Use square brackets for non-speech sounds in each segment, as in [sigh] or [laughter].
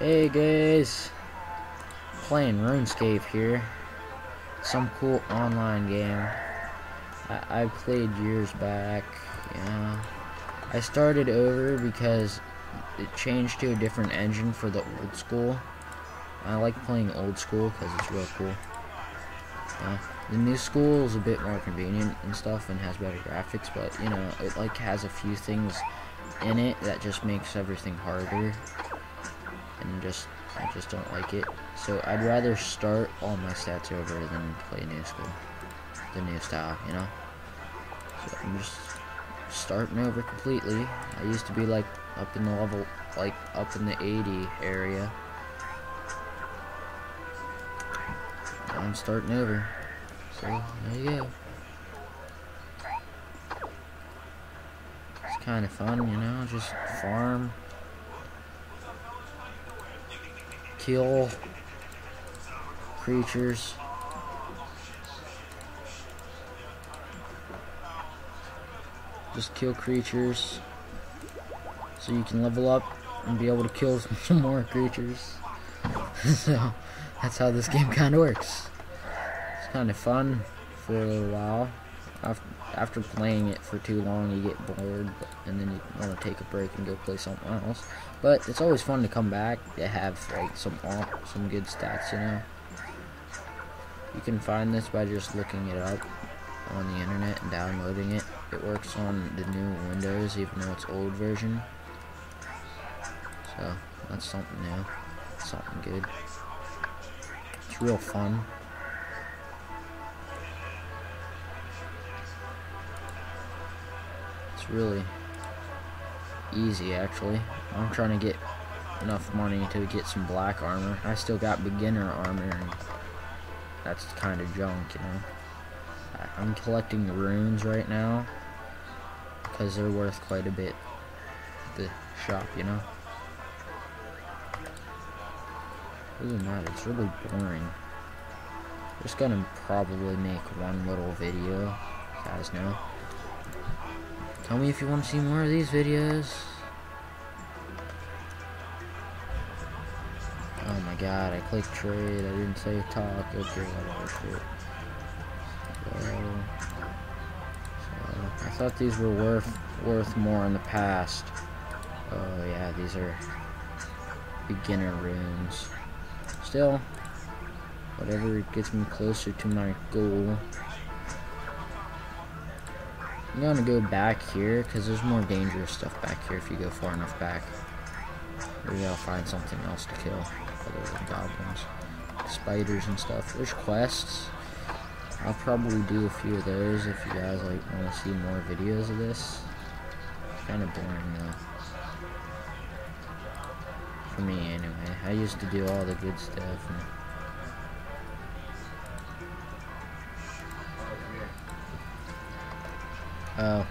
Hey guys, playing RuneScape here. Some cool online game I, I played years back. Yeah, I started over because it changed to a different engine for the old school. I like playing old school because it's real cool. The new school is a bit more convenient and stuff and has better graphics, but you know it like has a few things in it that just makes everything harder and just I just don't like it. So I'd rather start all my stats over than play new school, the new style, you know. So I'm just starting over completely. I used to be like up in the level, like up in the 80 area. Now I'm starting over. So there you go. It's kind of fun, you know, just farm. Kill creatures. Just kill creatures so you can level up and be able to kill [laughs] some more creatures. [laughs] so that's how this game kind of works. It's kind of fun for a little while. After playing it for too long, you get bored, and then you want to take a break and go play something else. But it's always fun to come back to have like some some good stats, you know. You can find this by just looking it up on the internet and downloading it. It works on the new Windows, even though it's old version. So that's something new, something good. It's real fun. It's really easy actually. I'm trying to get enough money to get some black armor. I still got beginner armor and that's kind of junk, you know. I'm collecting runes right now because they're worth quite a bit at the shop, you know. Other than that, it's really boring. Just gonna probably make one little video, you guys know. Tell me if you want to see more of these videos. Oh my god, I clicked trade, I didn't say talk, okay, whatever, So, I thought these were worth, worth more in the past. Oh yeah, these are beginner runes. Still, whatever gets me closer to my goal. I'm gonna go back here because there's more dangerous stuff back here if you go far enough back. Maybe I'll find something else to kill other than goblins. Spiders and stuff. There's quests. I'll probably do a few of those if you guys like want to see more videos of this. Kind of boring though. For me anyway. I used to do all the good stuff. Oh.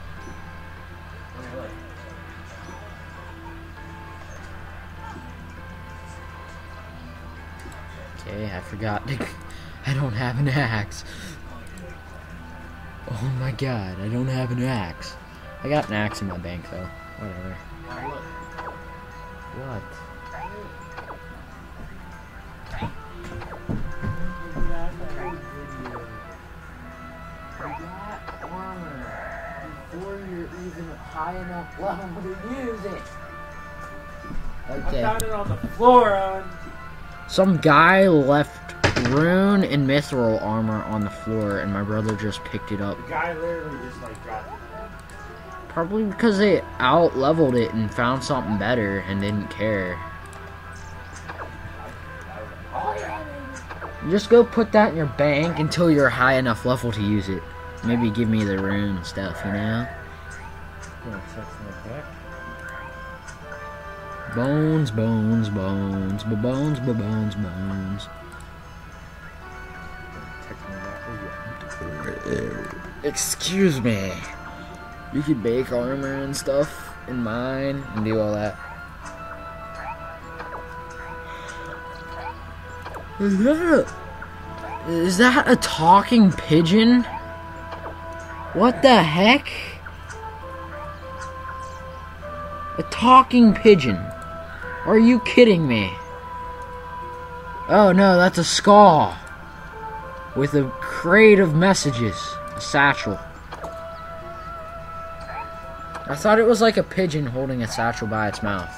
Okay, I forgot. [laughs] I don't have an axe. Oh my god, I don't have an axe. I got an axe in my bank though. Whatever. What? High enough level to use it. Okay. I found it on the floor, on. Some guy left rune and mithril armor on the floor, and my brother just picked it up. The guy literally just like dropped it. Probably because they out leveled it and found something better and didn't care. Just go put that in your bank until you're high enough level to use it. Maybe give me the rune stuff, you know? Bones, bones, bones, ba bones, ba bones, bones. Excuse me. You could bake armor and stuff in mine and do all that. Is that a, is that a talking pigeon? What the heck? A talking pigeon. Are you kidding me? Oh no, that's a skull. With a crate of messages. A satchel. I thought it was like a pigeon holding a satchel by its mouth.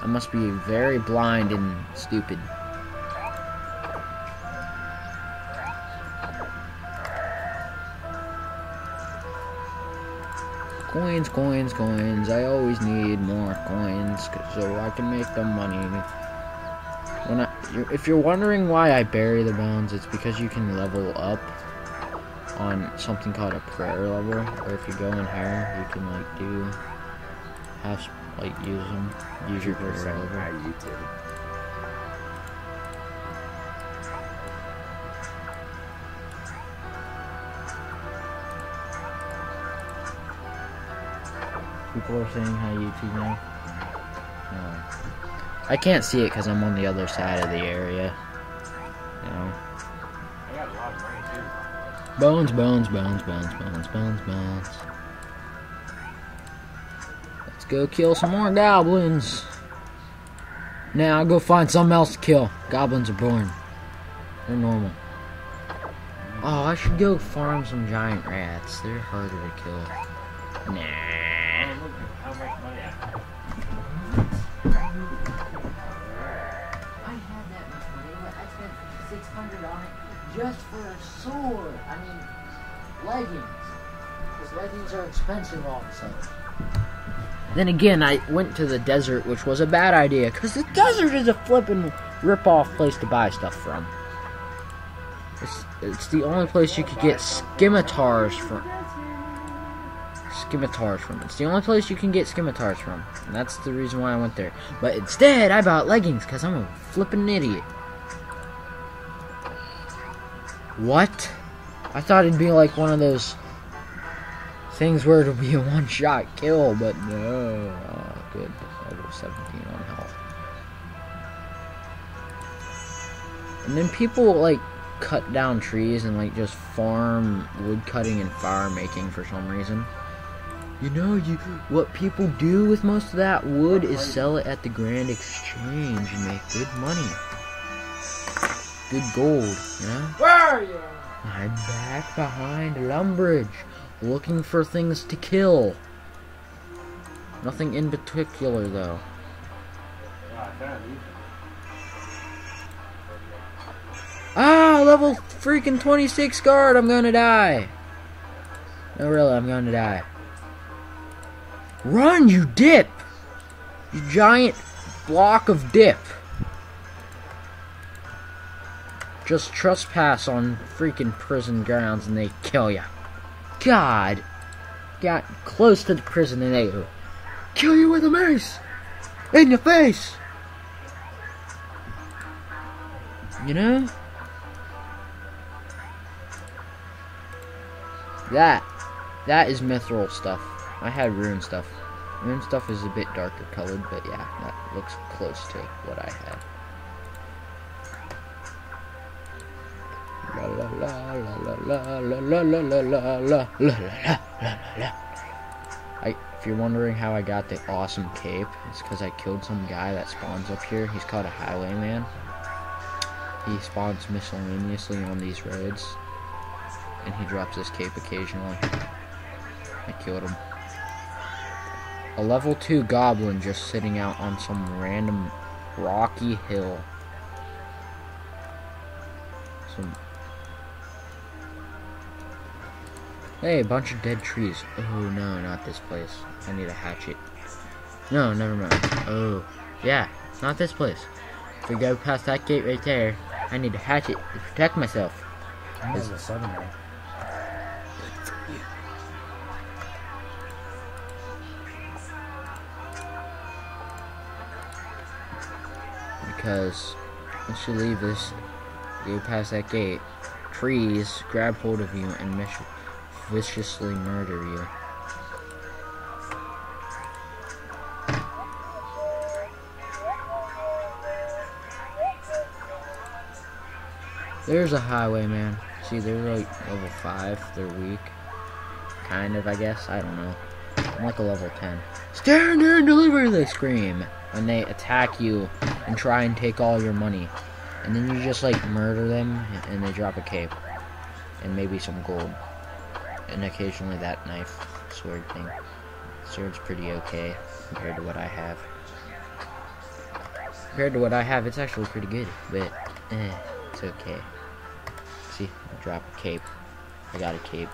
I must be very blind and stupid. Coins, coins, coins. I always need more coins so I can make the money. When I, if you're wondering why I bury the bones, it's because you can level up on something called a prayer level, or if you go in higher, you can like do have like use them, use your prayer level. People are saying hi YouTube now. No. I can't see it because I'm on the other side of the area. You. Bones, bones, bones, bones, bones, bones, bones. Let's go kill some more goblins. Now I'll go find something else to kill. Goblins are boring. They're normal. Oh, I should go farm some giant rats. They're harder to kill. Nah. Just for a sword. I mean, leggings. Because leggings are expensive all of a sudden. Then again, I went to the desert, which was a bad idea, because the desert is a flippin' rip-off place to buy stuff from. It's, it's the only place you could get scimitars from. Scimitars from. It's the only place you can get scimitars from. And that's the reason why I went there. But instead, I bought leggings, because I'm a flippin' idiot. What? I thought it'd be like one of those things where it'll be a one-shot kill, but no. Oh, good. Level 17 on health. And then people like cut down trees and like just farm wood cutting and fire making for some reason. You know, you what people do with most of that wood is sell it at the Grand Exchange and make good money good gold, you know? Where are you? I'm back behind Lumbridge, looking for things to kill. Nothing in particular, though. Ah, level freaking 26 guard, I'm gonna die. No, really, I'm gonna die. Run, you dip! You giant block of dip just trespass on freaking prison grounds and they kill you. God. Got close to the prison and they kill you with a mace. In your face. You know? That. That is mithril stuff. I had rune stuff. Rune stuff is a bit darker colored, but yeah, that looks close to what I had. I, if you're wondering how I got the awesome cape, it's because I killed some guy that spawns up here. He's called a highwayman. He spawns miscellaneously on these roads. And he drops this cape occasionally. I killed him. A level 2 goblin just sitting out on some random rocky hill. Some Hey, a bunch of dead trees. Oh, no, not this place. I need a hatchet. No, never mind. Oh, yeah, not this place. If we go past that gate right there, I need a hatchet to protect myself. There's a seven there. Because once you leave this, you past that gate, trees grab hold of you and mission viciously murder you. There's a highwayman. See, they're like level 5. They're weak. Kind of, I guess. I don't know. I'm like a level 10. Stand there and deliver, they scream. When they attack you and try and take all your money. And then you just like murder them and they drop a cape. And maybe some gold. And occasionally that knife sword thing. Sword's pretty okay compared to what I have. Compared to what I have, it's actually pretty good, but eh, it's okay. See, I drop a cape. I got a cape.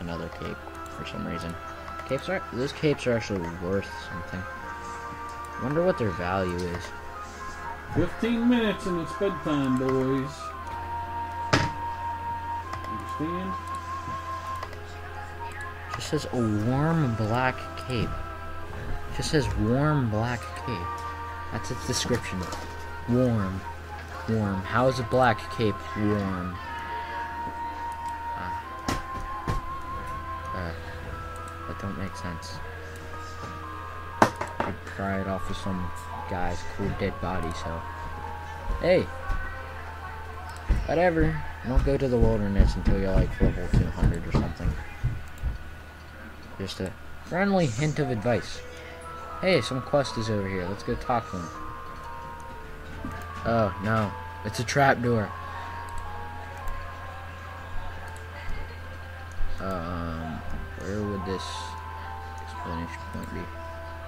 Another cape for some reason. Capes are those capes are actually worth something. Wonder what their value is. 15 minutes and it's bedtime, boys. Understand? Says a warm black cape. Just says warm black cape. That's its description. Warm. Warm. How is a black cape warm? Ah. Uh, that don't make sense. Pry it off of some guy's cool dead body, so. Hey! Whatever. Don't go to the wilderness until you're like level 200 or something. Just a friendly hint of advice. Hey, some quest is over here. Let's go talk to him. Oh, no. It's a trapdoor. Um, where would this explanation point be?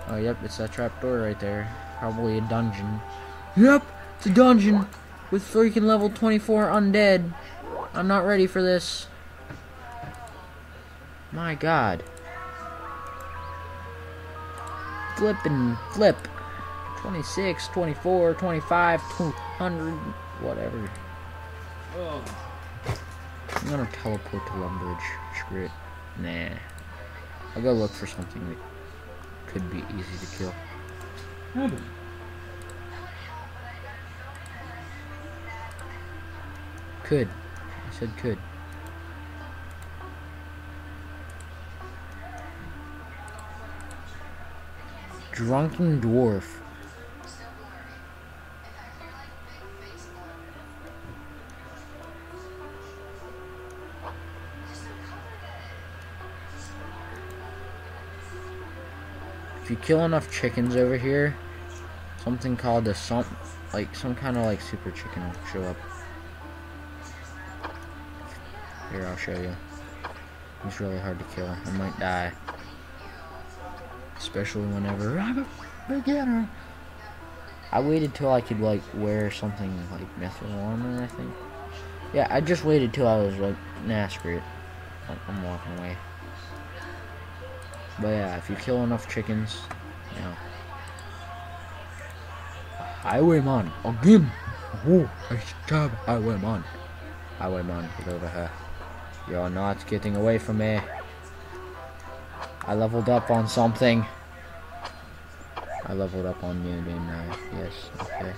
Oh, yep, it's that trap door right there. Probably a dungeon. Yep, it's a dungeon with freaking level 24 undead. I'm not ready for this. My god. Flip and flip. 26, 24, 25, 200, whatever. Oh, I'm gonna teleport to Lumbridge. Screw it. Nah. I'll go look for something that could be easy to kill. Could. I said could. Drunken dwarf. If you kill enough chickens over here, something called a some like some kind of like super chicken will show up. Here, I'll show you. It's really hard to kill. I might die. Especially whenever I'm a beginner. I waited till I could like wear something like metal armor, I think. Yeah, I just waited till I was like, nah, screw it. I'm- I'm walking away. But yeah, if you kill enough chickens, you know. Highwayman, again! Oh, nice job, Highwayman. Highwayman, get over here. You're not getting away from me. I leveled up on something. I leveled up on you, didn't? Yes, okay.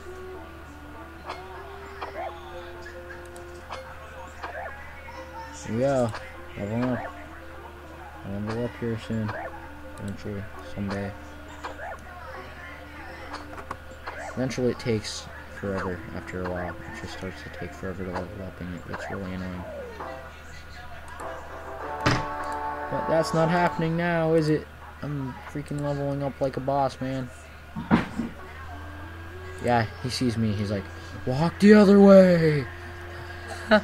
Here we go. Level up. I'll level up here soon. Eventually. Someday. Eventually it takes forever after a while. It just starts to take forever to level up and it gets really annoying. But that's not happening now, is it? I'm freaking leveling up like a boss, man. Yeah, he sees me. He's like, walk the other way. [laughs]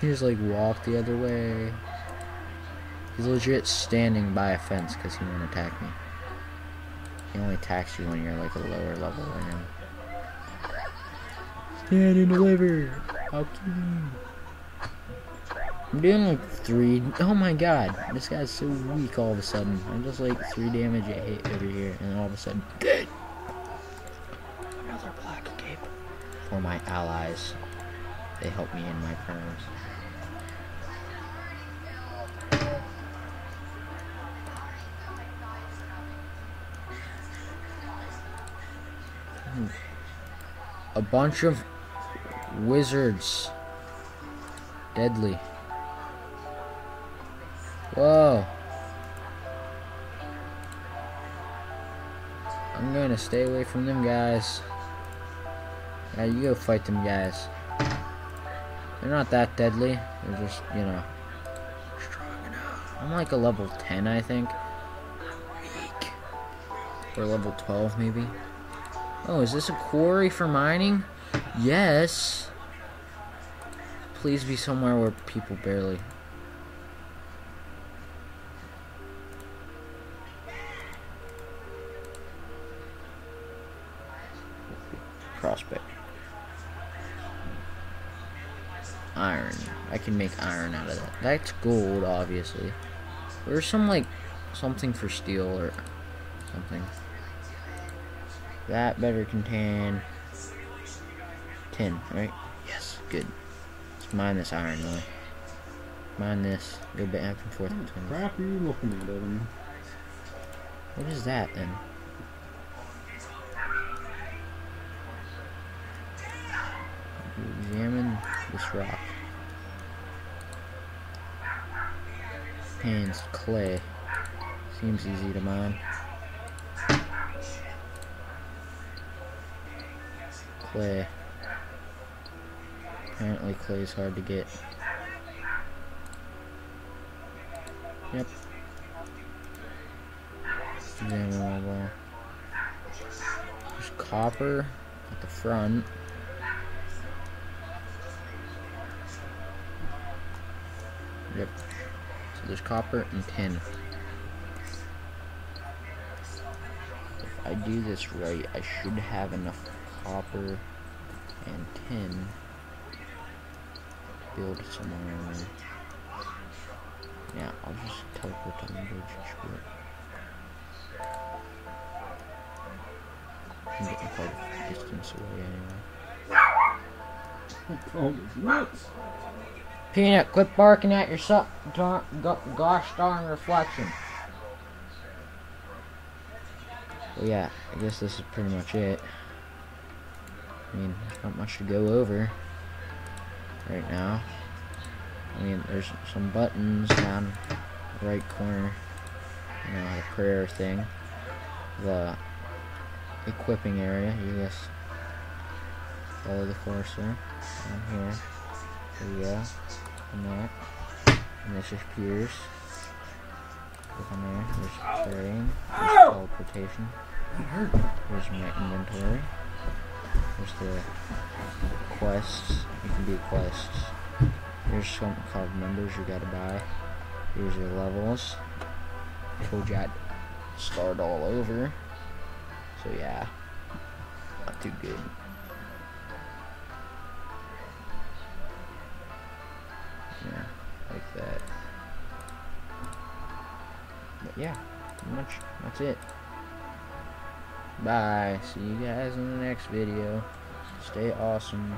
He's like, walk the other way. He's legit standing by a fence because he won't attack me. He only attacks you when you're like a lower level than him. Stand and deliver. I'll kill you. I'm doing like three. Oh my god, this guy's so weak all of a sudden. I'm just like three damage a hit over here, and then all of a sudden, dead. Another black cape for my allies. They help me in my prayers. Hmm. A bunch of wizards. Deadly. I'm gonna stay away from them guys. Yeah, you go fight them guys. They're not that deadly. They're just, you know. I'm like a level 10, I think. Or level 12, maybe. Oh, is this a quarry for mining? Yes. Please be somewhere where people barely. Iron. I can make iron out of that. That's gold, obviously. There's some, like, something for steel or something. That better contain tin, right? Yes, good. Let's mine this iron, though. Mine this. Go back and forth between. crap you looking at, Evan? What is that then? Examine this rock. Hands clay. Seems easy to mine. Clay. Apparently clay is hard to get. Yep. Examine. There's copper at the front. Yep. So there's copper and tin. If I do this right, I should have enough copper and tin to build somewhere. Yeah, I'll just teleport to the bridge and. I'm getting quite a distance away anyway. Oh, nuts. Peanut, quit barking at your dar- gosh darn reflection. Well, yeah, I guess this is pretty much it. I mean, not much to go over right now. I mean, there's some buttons down the right corner. You know, the prayer thing. The equipping area. You just follow the cursor down here. There you go. And that. And this is Pierce. Click on there. There's carrying. There's teleportation. Here's my inventory. There's the quests. You can do quests. Here's something called members you gotta buy. Here's your levels. Told you I'd start all over. So yeah. Not too good. Yeah, pretty much that's it. Bye. See you guys in the next video. Stay awesome.